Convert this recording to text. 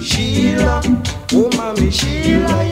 Sheila, oh mommy, Sheila,